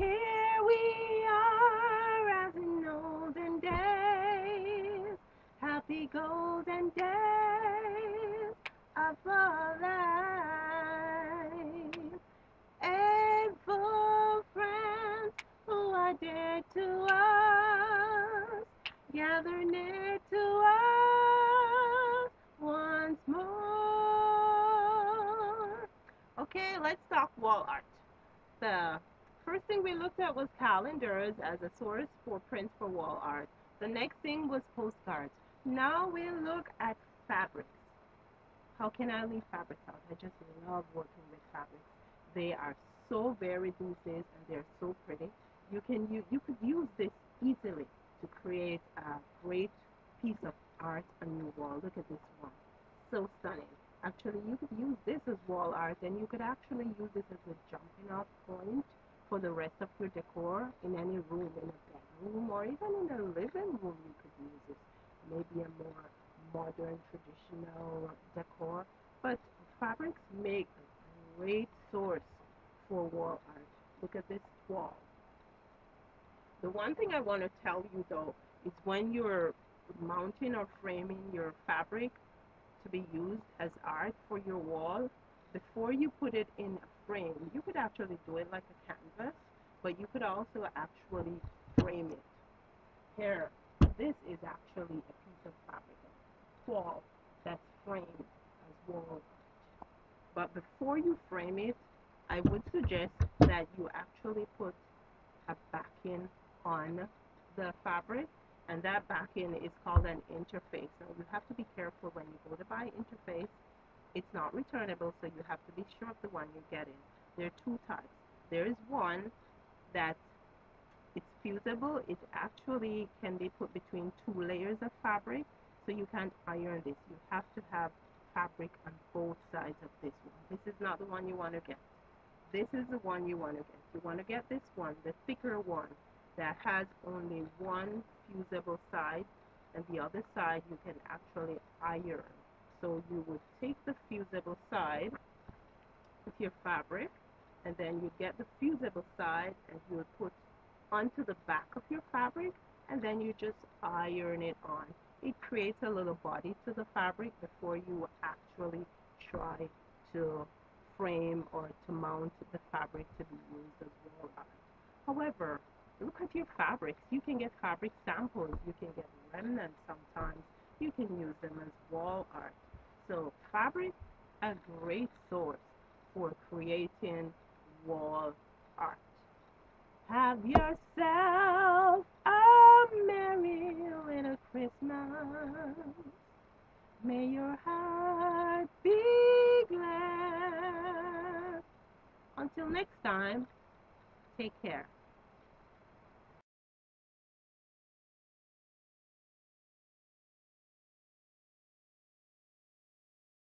Here we are as in olden days, happy golden days of our life. Able friends who are dear to us, gather near to us once more. Okay, let's talk wall art. The first thing we looked at was calendars as a source for prints for wall art. The next thing was postcards. Now we look at fabrics. How can I leave fabrics out? I just love working with fabrics. They are so varied these days and they're so pretty. You can you, you could use this easily to create a great piece of art on your wall. Look at this one. So stunning. Actually, you could use this as wall art and you could actually use this as a jumping off point for the rest of your decor in any room, in a bedroom or even in a living room you could use it. Maybe a more modern, traditional decor. But fabrics make a great source for wall art. Look at this wall. The one thing I want to tell you though is when you're mounting or framing your fabric to be used as art for your wall, before you put it in a frame, you could actually do it like a canvas, but you could also actually frame it. Here, this is actually a piece of fabric, wall that's framed as wall art. But before you frame it, I would suggest that you actually put a backing on the fabric and that backing is called an interface. Now you have to be careful when you go to buy interface it's not returnable, so you have to be sure of the one you're getting. There are two types. There is one that it's fusible. It actually can be put between two layers of fabric, so you can't iron this. You have to have fabric on both sides of this one. This is not the one you want to get. This is the one you want to get. You want to get this one, the thicker one, that has only one fusible side, and the other side you can actually iron. So you would take the fusible side with your fabric and then you get the fusible side and you would put onto the back of your fabric and then you just iron it on. It creates a little body to the fabric before you actually try to frame or to mount the fabric to be used as wall art. However, look at your fabrics. You can get fabric samples. You can get remnants sometimes. You can use them as wall art. So fabric, a great source for creating wall art. Have yourself a merry little Christmas. May your heart be glad. Until next time, take care.